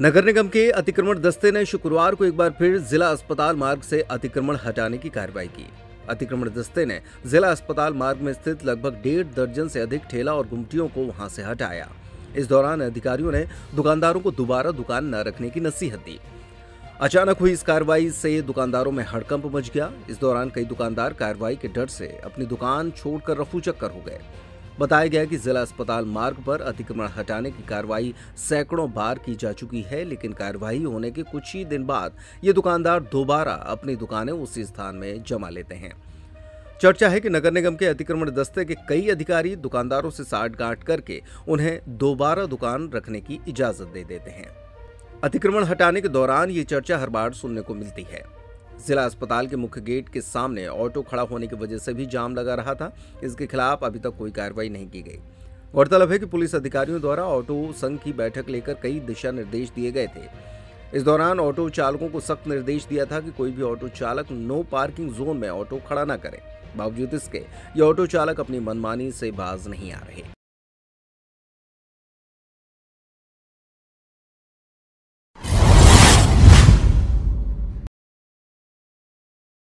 नगर निगम के अतिक्रमण दस्ते ने शुक्रवार को एक बार फिर जिला अस्पताल मार्ग से अतिक्रमण हटाने की कार्रवाई की। अतिक्रमण दस्ते ने जिला अस्पताल मार्ग में स्थित लगभग डेढ़ दर्जन से अधिक ठेला और गुमटियों को वहाँ से हटाया। इस दौरान अधिकारियों ने दुकानदारों को दोबारा दुकान न रखने की नसीहत दी। अचानक हुई इस कार्रवाई से दुकानदारों में हड़कंप मच गया। इस दौरान कई दुकानदार कार्रवाई के डर से अपनी दुकान छोड़कर रफू चक्कर हो गए। बताया गया कि जिला अस्पताल मार्ग पर अतिक्रमण हटाने की कार्रवाई सैकड़ों बार की जा चुकी है, लेकिन कार्रवाई होने के कुछ ही दिन बाद ये दुकानदार दोबारा अपनी दुकानें उसी स्थान में जमा लेते हैं। चर्चा है कि नगर निगम के अतिक्रमण दस्ते के कई अधिकारी दुकानदारों से साठ गांठ करके उन्हें दोबारा दुकान रखने की इजाज़त दे देते हैं। अतिक्रमण हटाने के दौरान ये चर्चा हर बार सुनने को मिलती है। जिला अस्पताल के मुख्य गेट के सामने ऑटो खड़ा होने की वजह से भी जाम लगा रहा था। इसके खिलाफ अभी तक कोई कार्रवाई नहीं की गई। गौरतलब है कि पुलिस अधिकारियों द्वारा ऑटो संघ की बैठक लेकर कई दिशा निर्देश दिए गए थे। इस दौरान ऑटो चालकों को सख्त निर्देश दिया था कि कोई भी ऑटो चालक नो पार्किंग जोन में ऑटो खड़ा न करे। बावजूद इसके, ये ऑटो चालक अपनी मनमानी से बाज नहीं आ रहे।